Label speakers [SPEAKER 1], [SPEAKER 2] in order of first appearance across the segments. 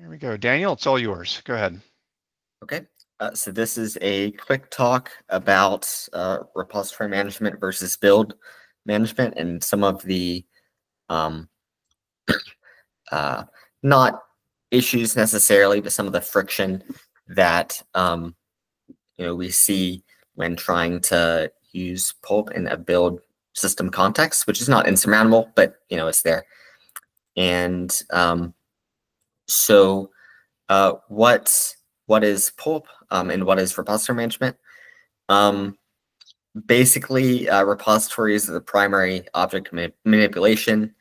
[SPEAKER 1] There we go. Daniel, it's all yours. Go ahead.
[SPEAKER 2] Okay. Uh, so this is a quick talk about uh, repository management versus build management and some of the um, uh, not issues necessarily, but some of the friction that um, you know we see when trying to use pulp in a build system context, which is not insurmountable, but you know it's there. And um, so, uh, what what is pulp um, and what is repository management? Um, basically, uh, repositories are the primary object ma manipulation.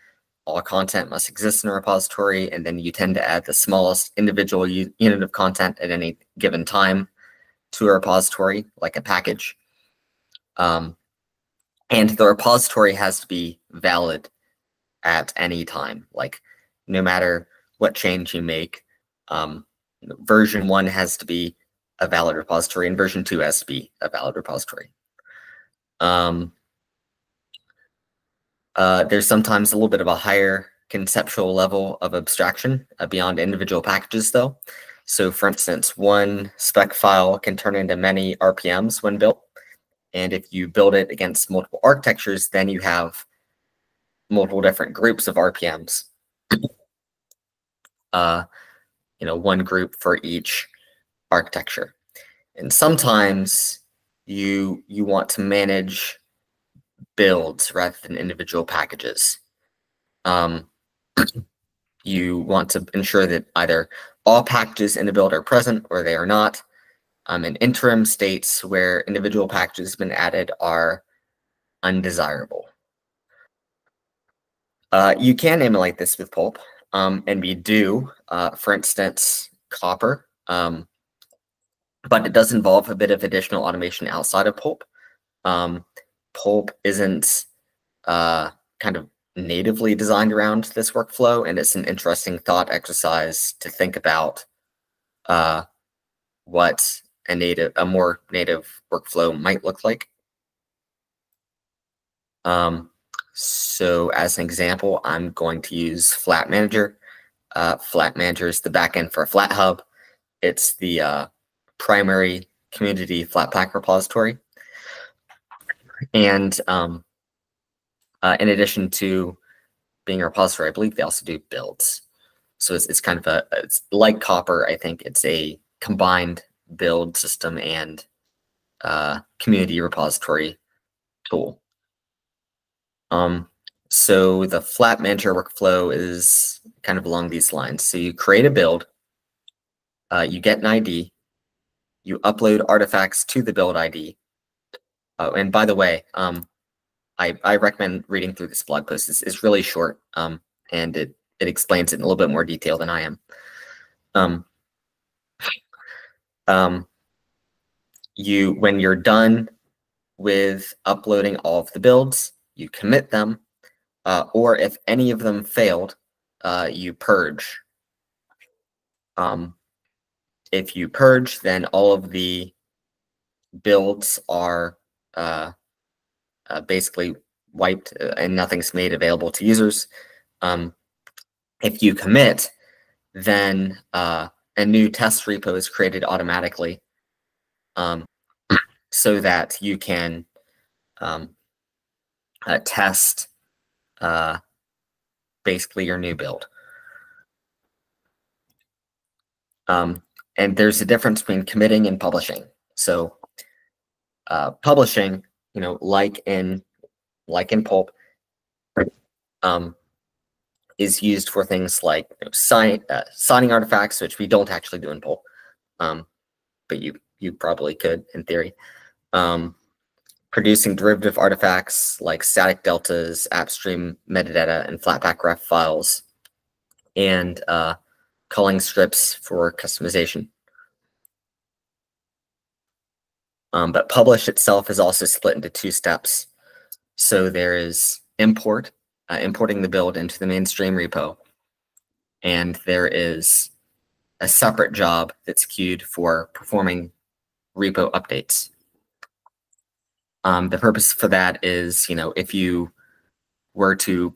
[SPEAKER 2] All content must exist in a repository, and then you tend to add the smallest individual unit of content at any given time to a repository, like a package. Um, and the repository has to be valid at any time. Like no matter what change you make, um, version one has to be a valid repository and version two has to be a valid repository. Um, uh, there's sometimes a little bit of a higher conceptual level of abstraction uh, beyond individual packages though. So for instance, one spec file can turn into many RPMs when built. And if you build it against multiple architectures, then you have multiple different groups of RPMs. Uh, you know, one group for each architecture. And sometimes you you want to manage builds rather than individual packages. Um, you want to ensure that either all packages in the build are present or they are not. Um, and interim states where individual packages have been added are undesirable. Uh, you can emulate this with pulp, um, and we do, uh, for instance, Copr, um, but it does involve a bit of additional automation outside of pulp. Um, pulp isn't uh, kind of natively designed around this workflow, and it's an interesting thought exercise to think about uh, what a native, a more native workflow might look like. Um, so as an example, I'm going to use Flat Manager. Uh, Flat Manager is the backend for FlatHub. It's the uh, primary community Flatpak repository. And um, uh, in addition to being a repository, I believe they also do builds. So it's, it's kind of a, it's like Copr, I think it's a combined build system and uh, community repository tool. Um, so the flat manager workflow is kind of along these lines. So you create a build, uh, you get an ID, you upload artifacts to the build ID. Oh, and by the way, um, I, I recommend reading through this blog post. It's, it's really short um, and it, it explains it in a little bit more detail than I am. Um, um, you when you're done with uploading all of the builds, you commit them, uh, or if any of them failed, uh, you purge. Um, if you purge, then all of the builds are uh, uh, basically wiped uh, and nothing's made available to users. Um, if you commit, then uh, a new test repo is created automatically um, so that you can um, uh, test uh, basically your new build. Um, and there's a difference between committing and publishing. So uh, publishing, you know, like in like in pulp, um, is used for things like you know, sign, uh, signing artifacts, which we don't actually do in pulp, um, but you you probably could in theory. Um, producing derivative artifacts like static deltas, AppStream metadata, and Flatpak ref files, and uh, culling scripts for customization. Um, but publish itself is also split into two steps. So there is import, uh, importing the build into the mainstream repo. And there is a separate job that's queued for performing repo updates. Um, the purpose for that is, you know, if you were to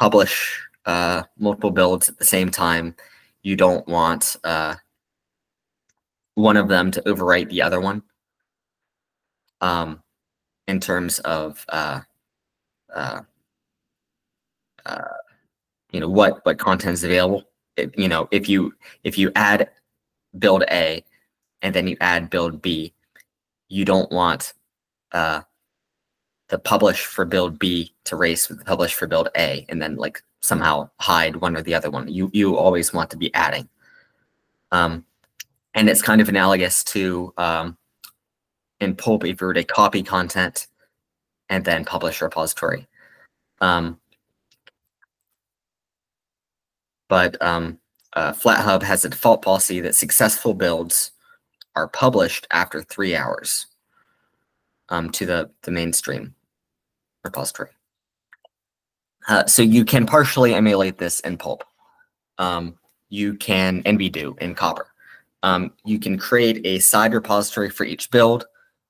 [SPEAKER 2] publish uh, multiple builds at the same time, you don't want uh, one of them to overwrite the other one um, in terms of uh, uh, uh, you know what what content is available. You know if you if you add build A and then you add build B, you don't want uh, the publish for build B to race with the publish for build A and then like somehow hide one or the other one. You you always want to be adding. Um, and it's kind of analogous to um, in Pulp if you were to copy content and then publish a repository. Um, but um, uh, FlatHub has a default policy that successful builds are published after three hours um, to the, the mainstream repository. Uh, so you can partially emulate this in Pulp. Um, you can, and we do in Copr. Um, you can create a side repository for each build,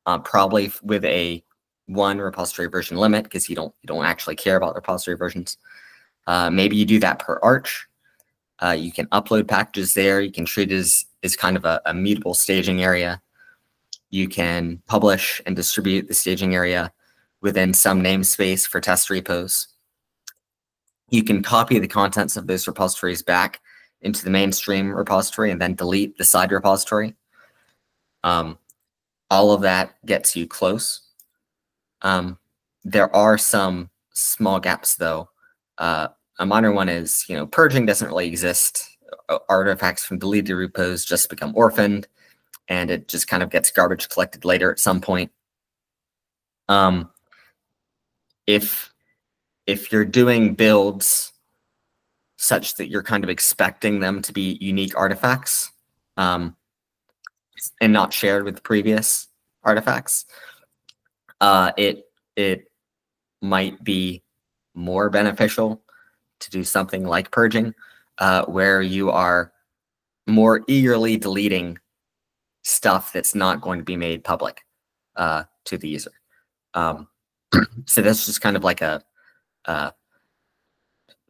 [SPEAKER 2] uh, probably with a one repository version limit because you don't you don't actually care about repository versions. Uh, maybe you do that per arch. Uh, you can upload packages there. You can treat it as, as kind of a, a mutable staging area. You can publish and distribute the staging area within some namespace for test repos. You can copy the contents of those repositories back into the mainstream repository and then delete the side repository. Um, all of that gets you close. Um, there are some small gaps though. Uh, a minor one is, you know, purging doesn't really exist. Artifacts from deleted repos just become orphaned and it just kind of gets garbage collected later at some point. Um, if if you're doing builds such that you're kind of expecting them to be unique artifacts um, and not shared with previous artifacts, uh, it it might be more beneficial to do something like purging, uh, where you are more eagerly deleting stuff that's not going to be made public uh, to the user. Um, so that's just kind of like a, a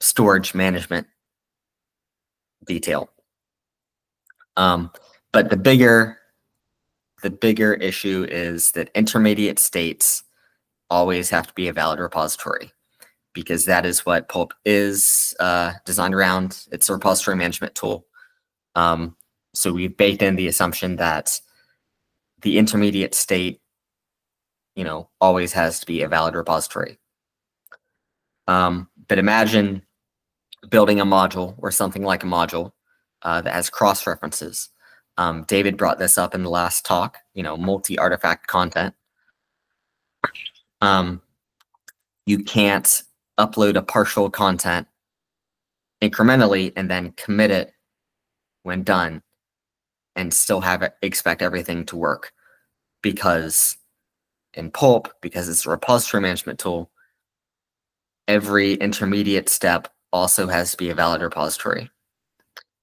[SPEAKER 2] storage management detail. Um, but the bigger the bigger issue is that intermediate states always have to be a valid repository because that is what Pulp is uh, designed around. It's a repository management tool. Um, so we've baked in the assumption that the intermediate state, you know, always has to be a valid repository. Um, but imagine building a module or something like a module uh, that has cross references. Um, David brought this up in the last talk, you know, multi-artifact content. Um, you can't upload a partial content incrementally and then commit it when done and still have it, expect everything to work because in pulp because it's a repository management tool every intermediate step also has to be a valid repository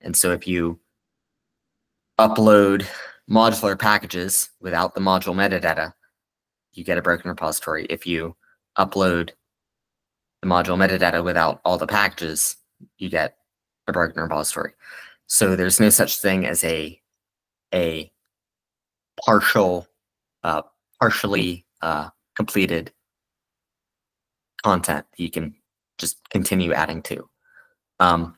[SPEAKER 2] and so if you upload modular packages without the module metadata you get a broken repository if you upload the module metadata without all the packages, you get a broken repository. So there's no such thing as a a partial, uh, partially uh, completed content that you can just continue adding to. Um,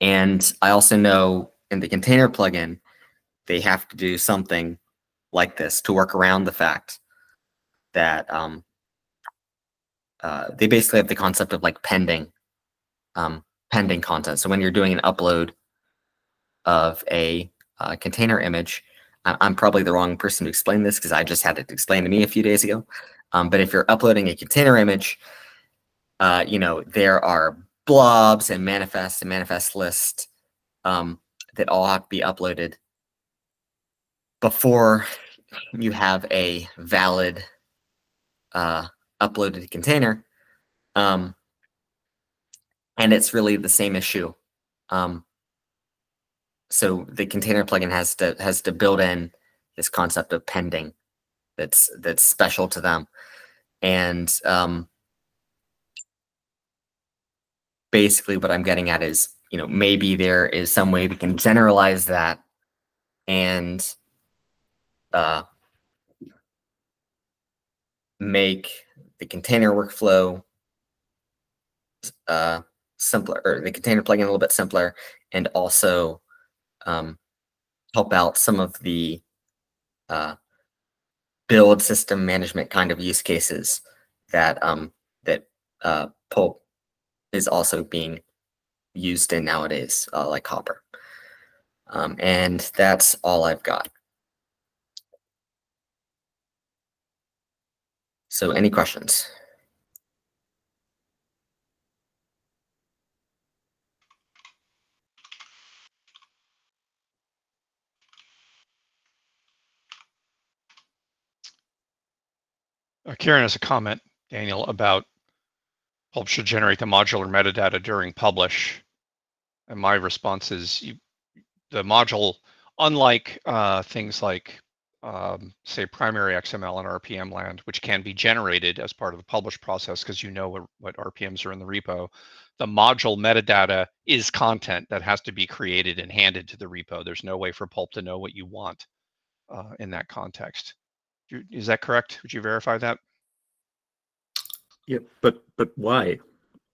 [SPEAKER 2] and I also know in the container plugin, they have to do something like this to work around the fact that um, uh, they basically have the concept of like pending, um, pending content. So when you're doing an upload of a uh, container image, I- I'm probably the wrong person to explain this because I just had it explained to me a few days ago. Um, but if you're uploading a container image, uh, you know there are blobs and manifests and manifest list um, that all have to be uploaded before you have a valid uh, uploaded container. Um, and it's really the same issue. Um, so the container plugin has to has to build in this concept of pending that's that's special to them. And um, basically what I'm getting at is you know, maybe there is some way we can generalize that and uh, make the container workflow uh, simpler, or the container plugin a little bit simpler, and also um, help out some of the uh, build system management kind of use cases that um, that uh, Pulp is also being used in nowadays, uh, like Copr. Um, and that's all I've got. So any questions?
[SPEAKER 1] Uh, Kieran has a comment, Daniel, about Pulp should generate the modular metadata during publish. And my response is you, the module, unlike uh, things like, um, say, primary XML and RPM land, which can be generated as part of the publish process because you know what, what RPMs are in the repo, the module metadata is content that has to be created and handed to the repo. There's no way for Pulp to know what you want uh, in that context. Is that correct? Would you verify that?
[SPEAKER 3] Yeah, but but why?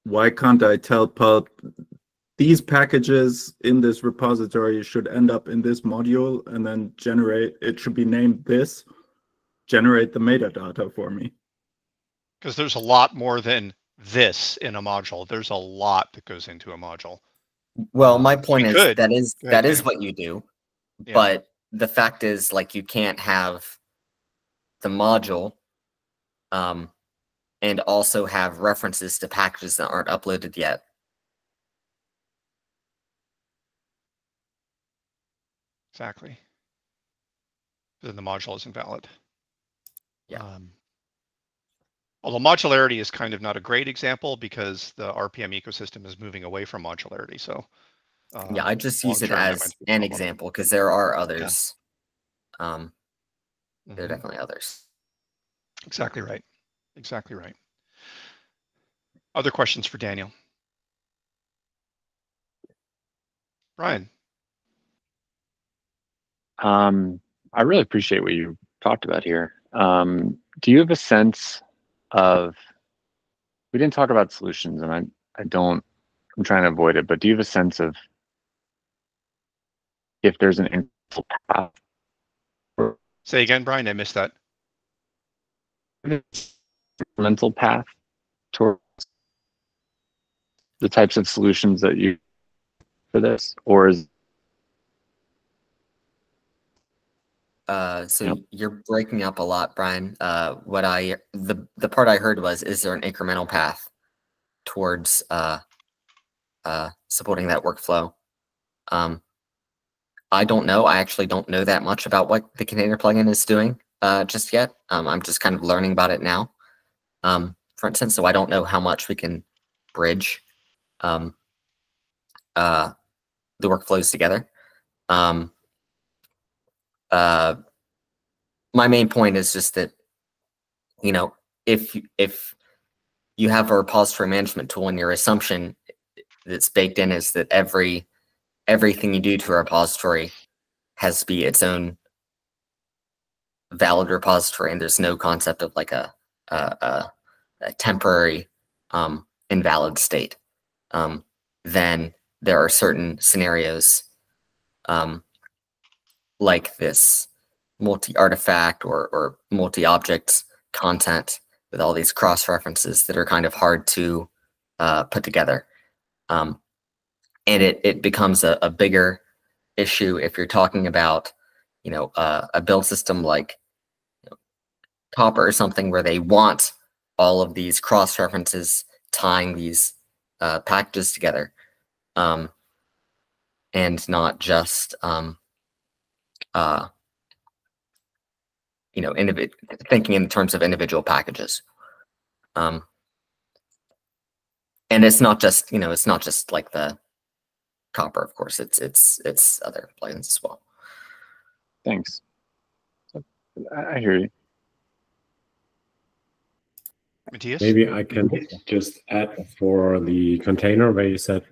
[SPEAKER 3] Why can't I tell Pulp these packages in this repository should end up in this module and then generate it should be named this, generate the metadata for me.
[SPEAKER 1] Because there's a lot more than this in a module. There's a lot that goes into a module.
[SPEAKER 2] Well, my point
[SPEAKER 1] We
[SPEAKER 2] is
[SPEAKER 1] could.
[SPEAKER 2] that is
[SPEAKER 1] Go ahead,
[SPEAKER 2] that is
[SPEAKER 1] Dan.
[SPEAKER 2] what you do,
[SPEAKER 1] Yeah.
[SPEAKER 2] but the fact is like you can't have the module um and also have references to packages that aren't uploaded yet.
[SPEAKER 1] Exactly. Then the module isn't valid.
[SPEAKER 2] Yeah.
[SPEAKER 1] Um, although modularity is kind of not a great example because the RPM ecosystem is moving away from modularity. So
[SPEAKER 2] yeah,
[SPEAKER 1] um,
[SPEAKER 2] I just use it as
[SPEAKER 1] might be a
[SPEAKER 2] an example because there are others. Um, there are
[SPEAKER 1] Mhm.
[SPEAKER 2] definitely others.
[SPEAKER 1] Exactly right. Exactly right. Other questions for Daniel? Brian,
[SPEAKER 4] Um, I really appreciate what you talked about here. Um, do you have a sense of? We didn't talk about solutions, and I I don't. I'm trying to avoid it, but do you have a sense of if there's an incremental path,
[SPEAKER 1] say again, Brian, I missed that.
[SPEAKER 4] incremental path towards the types of solutions that you for this, or is
[SPEAKER 2] Uh, so
[SPEAKER 4] Yep.
[SPEAKER 2] you're breaking up a lot, Brian. Uh, what I the the part I heard was, is there an incremental path towards uh, uh, supporting that workflow? Um, I don't know. I actually don't know that much about what the container plugin is doing uh, just yet. Um, I'm just kind of learning about it now. Um, for instance, so I don't know how much we can bridge um, uh, the workflows together. Um, uh, my main point is just that you know if if you have a repository management tool and your assumption that's baked in is that every everything you do to a repository has to be its own valid repository and there's no concept of like a a, a, a temporary um, invalid state um, then there are certain scenarios um, like this multi-artifact or, or multi-object content with all these cross references that are kind of hard to uh, put together. Um, and it, it becomes a, a bigger issue if you're talking about, you know, uh, a build system like you know, Copr or something where they want all of these cross references tying these uh, packages together. Um, and not just um, uh, you know, thinking in terms of individual packages. Um, and it's not just, you know, it's not just like the Copr, of course, it's, it's, it's other plugins as well.
[SPEAKER 4] thanks. I, I hear you.
[SPEAKER 1] Matthias?
[SPEAKER 5] Maybe I can just add for the container where you said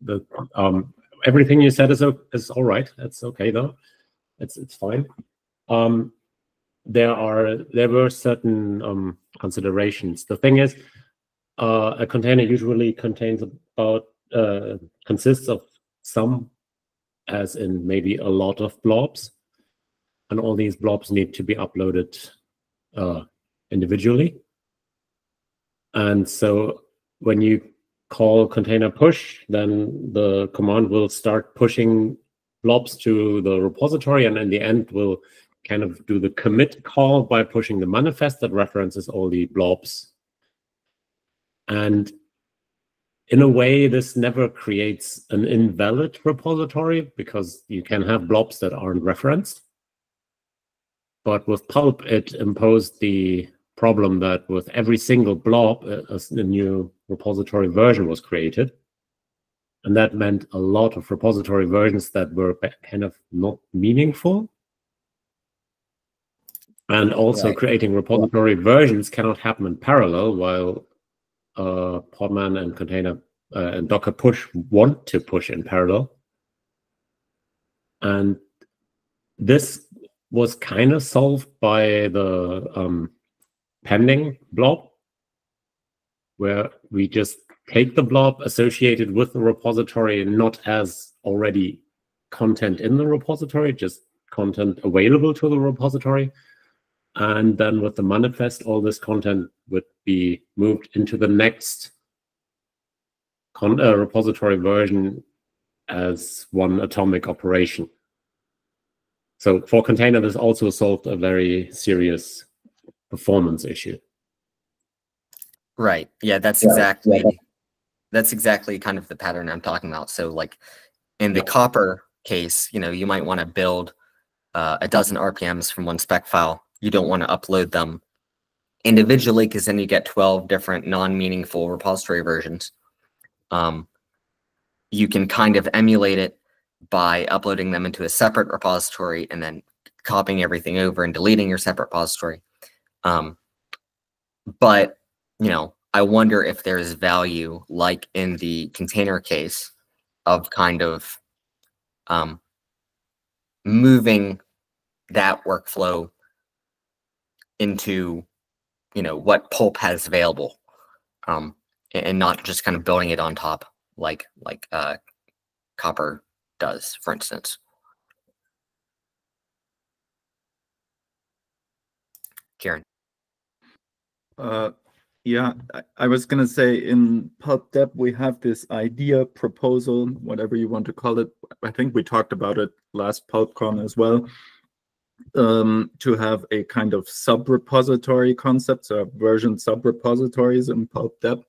[SPEAKER 5] the um, everything you said is is all right. That's okay though. It's it's fine. Um, there are there were certain um, considerations. The thing is, uh, a container usually contains about uh, consists of some, as in maybe a lot of blobs, and all these blobs need to be uploaded uh, individually. And so when you call container push, then the command will start pushing blobs to the repository, and in the end will kind of do the commit call by pushing the manifest that references all the blobs. And in a way, this never creates an invalid repository because you can have blobs that aren't referenced. But with Pulp, it imposed the problem that with every single blob, a, a new repository version was created. And that meant a lot of repository versions that were kind of not meaningful. And also right. creating repository versions cannot happen in parallel while uh, Podman and container uh, and Docker push want to push in parallel. And this was kind of solved by the um, pending blob, where we just take the blob associated with the repository, not as already content in the repository, just content available to the repository. And then with the manifest, all this content would be moved into the next con- uh, repository version as one atomic operation. So for container, this also solved a very serious performance issue.
[SPEAKER 2] Right. Yeah, that's yeah. exactly yeah. that's exactly kind of the pattern I'm talking about. So like in the yeah. Copr case, you know, you might want to build uh, a dozen RPMs from one spec file. You don't want to upload them individually because then you get 12 different non-meaningful repository versions. Um, you can kind of emulate it by uploading them into a separate repository and then copying everything over and deleting your separate repository. Um, but, you know, I wonder if there's value, like in the container case, of kind of um, moving that workflow into, you know, what Pulp has available, um, and not just kind of building it on top like like uh, Copr does, for instance. karen
[SPEAKER 3] Uh, yeah, I, I was gonna say in PulpDeb we have this idea, proposal, whatever you want to call it. I think we talked about it last PulpCon as well. Um, to have a kind of sub-repository concept, so version sub-repositories in PulpDeb.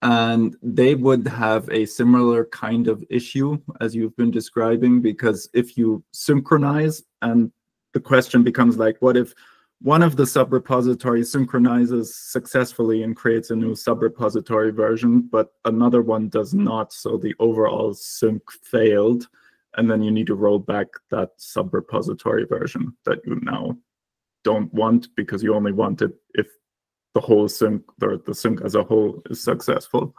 [SPEAKER 3] And they would have a similar kind of issue as you've been describing, because if you synchronize and the question becomes like, what if one of the sub-repositories synchronizes successfully and creates a new sub-repository version, but another one does not. So the overall sync failed. And then you need to roll back that sub-repository version that you now don't want because you only want it if the whole sync or the sync as a whole is successful.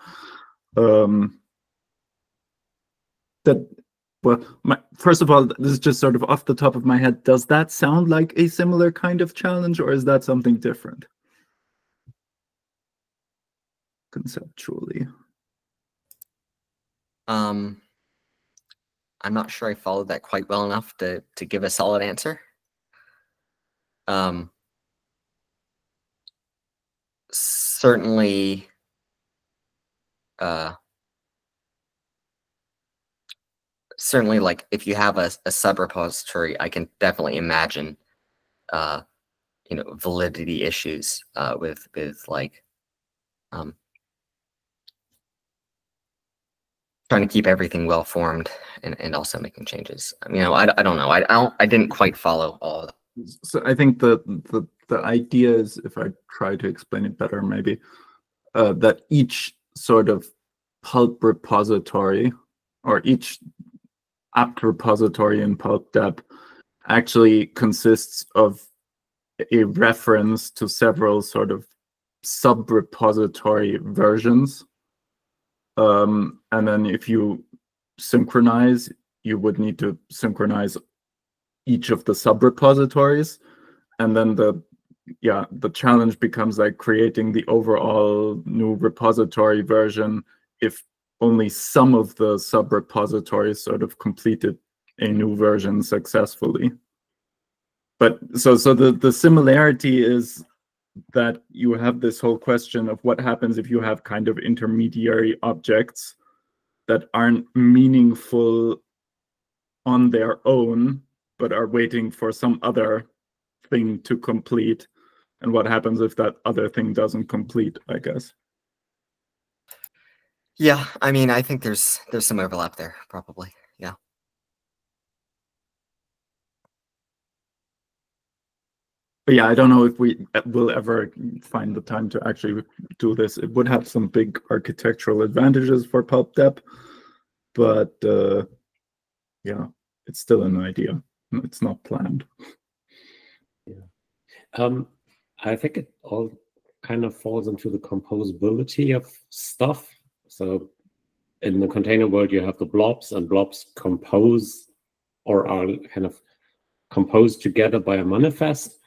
[SPEAKER 3] Um, that well, my, first of all, this is just sort of off the top of my head. Does that sound like a similar kind of challenge, or is that something different conceptually?
[SPEAKER 2] Um, I'm not sure I followed that quite well enough to to give a solid answer. Um, certainly, uh, certainly like if you have a, a sub repository, I can definitely imagine, uh, you know, validity issues uh, with with like um, trying to keep everything well formed and, and also making changes. You know, I, I don't know. I, I don't I didn't quite follow all of that.
[SPEAKER 3] So I think the the the idea is, if I try to explain it better, maybe uh, that each sort of pulp repository or each apt repository in PulpDeb actually consists of a reference to several sort of sub repository versions Um, and then if you synchronize, you would need to synchronize each of the sub repositories. And then the yeah, the challenge becomes like creating the overall new repository version if only some of the sub repositories sort of completed a new version successfully. But so so the, the similarity is that you have this whole question of what happens if you have kind of intermediary objects that aren't meaningful on their own, but are waiting for some other thing to complete. And what happens if that other thing doesn't complete, I guess.
[SPEAKER 2] Yeah, I mean, I think there's there's some overlap there, probably. Yeah.
[SPEAKER 3] But yeah, I don't know if we will ever find the time to actually do this. It would have some big architectural advantages for PulpDeb, but uh, yeah, it's still an idea. It's not planned.
[SPEAKER 5] Yeah. Um, I think it all kind of falls into the composability of stuff. So in the container world, you have the blobs, and blobs compose or are kind of composed together by a manifest.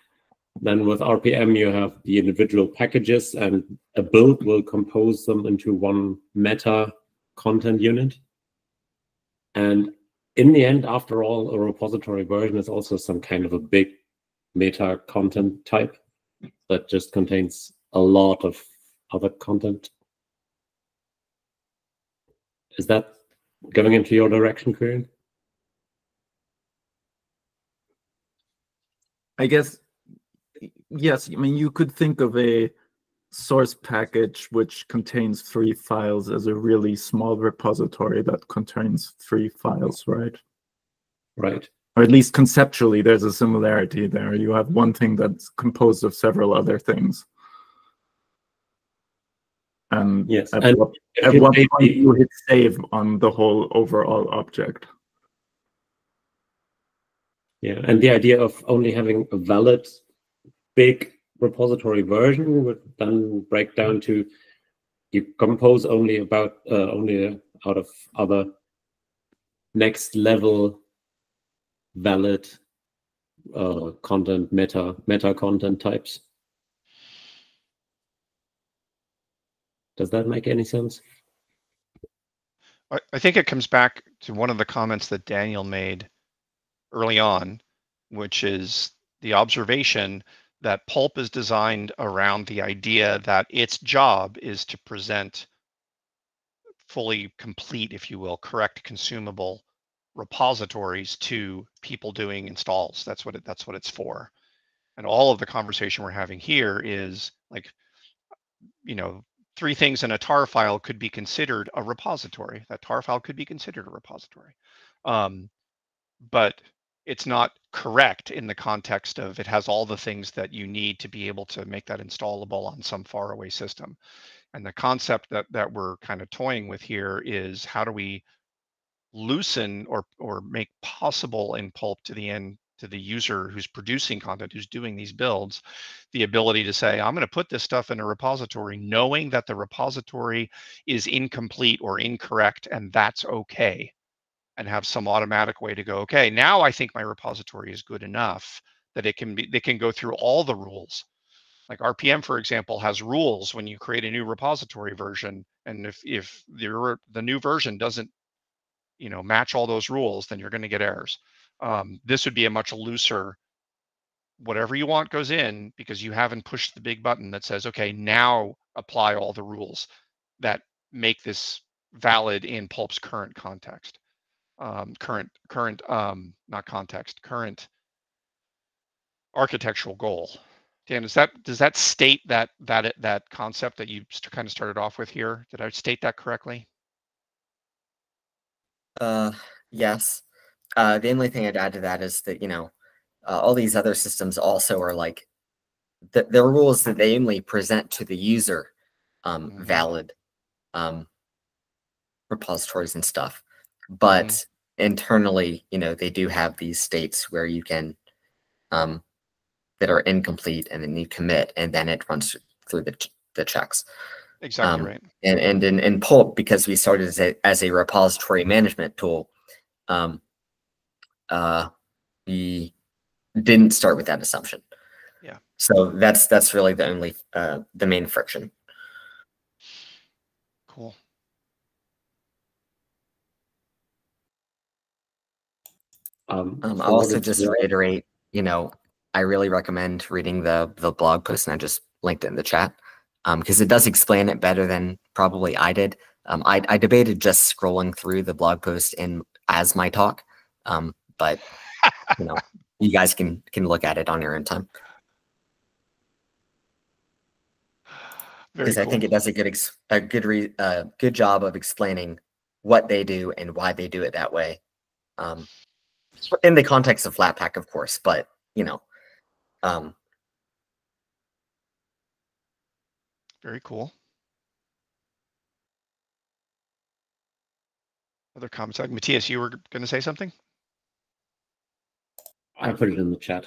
[SPEAKER 5] Then with RPM, you have the individual packages, and a build will compose them into one meta content unit. And in the end, after all, a repository version is also some kind of a big meta content type that just contains a lot of other content. Is that going into your direction, Kieran?
[SPEAKER 3] I guess yes, I mean, you could think of a source package which contains three files as a really small repository that contains three files, right?
[SPEAKER 5] Right.
[SPEAKER 3] Or at least conceptually, there's a similarity there. You have one thing that's composed of several other things. And
[SPEAKER 5] yes,
[SPEAKER 3] at,
[SPEAKER 5] and
[SPEAKER 3] what, at one point you hit save on the whole overall object.
[SPEAKER 5] Yeah, and the idea of only having a valid big repository version would then break down to you compose only about uh, only out of other next level valid uh, content meta meta content types. Does that make any sense?
[SPEAKER 1] I, I think it comes back to one of the comments that Daniel made early on, which is the observation that pulp is designed around the idea that its job is to present fully complete, if you will, correct consumable repositories to people doing installs. That's what it, that's what it's for. And all of the conversation we're having here is like, you know, three things in a tar file could be considered a repository. That tar file could be considered a repository. Um, but it's not correct in the context of it has all the things that you need to be able to make that installable on some faraway system. And the concept that that we're kind of toying with here is how do we loosen or or make possible in pulp to the end to the user who's producing content who's doing these builds the ability to say i'm going to put this stuff in a repository knowing that the repository is incomplete or incorrect and that's okay and have some automatic way to go, okay, now I think my repository is good enough that it can be, they can go through all the rules. Like RPM, for example, has rules when you create a new repository version. And if, if the, the new version doesn't, you know, match all those rules, then you're going to get errors. Um, this would be a much looser, whatever you want goes in because you haven't pushed the big button that says, okay, now apply all the rules that make this valid in Pulp's current context um, current current um, not context current architectural goal. Dan, does that does that state that that that concept that you kind of started off with here? Did I state that correctly?
[SPEAKER 2] Uh, yes. Uh, the only thing I'd add to that is that you know uh, all these other systems also are like the, the rules that they only present to the user um, mm-hmm. valid um, repositories and stuff. But mm-hmm internally, you know, they do have these states where you can um, that are incomplete, and then you commit, and then it runs through the the checks.
[SPEAKER 1] Exactly
[SPEAKER 2] Um,
[SPEAKER 1] right.
[SPEAKER 2] and and in, in Pulp because we started as a as a repository management tool, um, uh, we didn't start with that assumption.
[SPEAKER 1] Yeah.
[SPEAKER 2] So that's that's really the only uh, the main friction.
[SPEAKER 1] Cool.
[SPEAKER 5] Um,
[SPEAKER 2] Um, I'll also just reiterate, you know, I really recommend reading the the blog post, and I just linked it in the chat because it does explain it better than probably I did. Um, I, I debated just scrolling through the blog post in as my talk, um, but you know, you guys can can look at it on your own time because I think it does a good ex- a good re- uh, good job of explaining what they do and why they do it that way. Um, in the context of Flatpak, of course, but you know, um,
[SPEAKER 1] Very cool. Other comments? Like Matthias, you were going to say something?
[SPEAKER 5] I put it in the chat.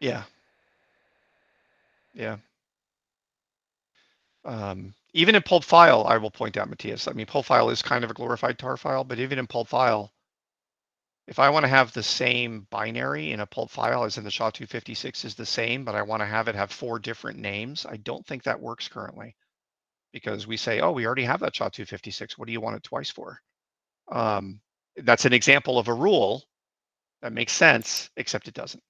[SPEAKER 1] Yeah. Yeah. Um, even in pulp file, I will point out, Matthias. I mean, pulp file is kind of a glorified tar file, but even in pulp file, if I want to have the same binary in a pulp file as in the SHA-256 is the same, but I want to have it have four different names, I don't think that works currently. Because we say, oh, we already have that SHA-256. What do you want it twice for? Um, that's an example of a rule that makes sense, except it doesn't.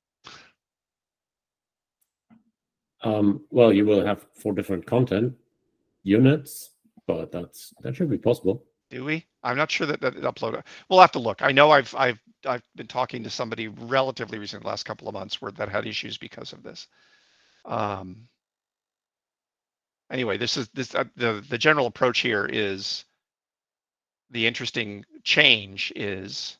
[SPEAKER 5] Um, well, you will have four different content units, but that's that should be possible.
[SPEAKER 1] Do we? I'm not sure that that upload. We'll have to look. I know I've I've I've been talking to somebody relatively recently, last couple of months, where that had issues because of this. Um. Anyway, this is this uh, the the general approach here is. The interesting change is.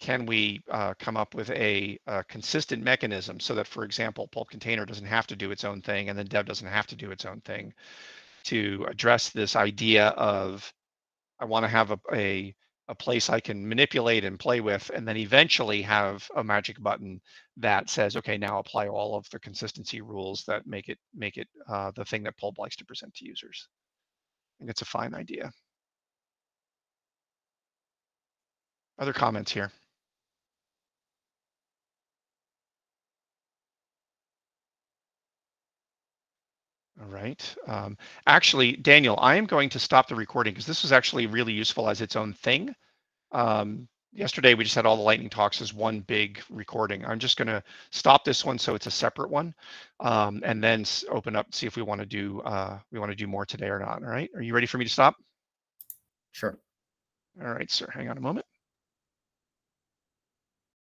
[SPEAKER 1] Can we uh, come up with a, a consistent mechanism so that, for example, Pulp Container doesn't have to do its own thing, and then Deb doesn't have to do its own thing, to address this idea of I want to have a, a a place I can manipulate and play with, and then eventually have a magic button that says, okay, now apply all of the consistency rules that make it make it uh, the thing that Pulp likes to present to users. I think it's a fine idea. Other comments here? All right. Um, actually, Daniel, I am going to stop the recording because this was actually really useful as its own thing. Um, yesterday, we just had all the lightning talks as one big recording. I'm just going to stop this one so it's a separate one, um, and then open up see if we want to do uh, we want to do more today or not. All right. Are you ready for me to stop?
[SPEAKER 2] sure.
[SPEAKER 1] All right, sir. Hang on a moment.